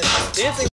dancing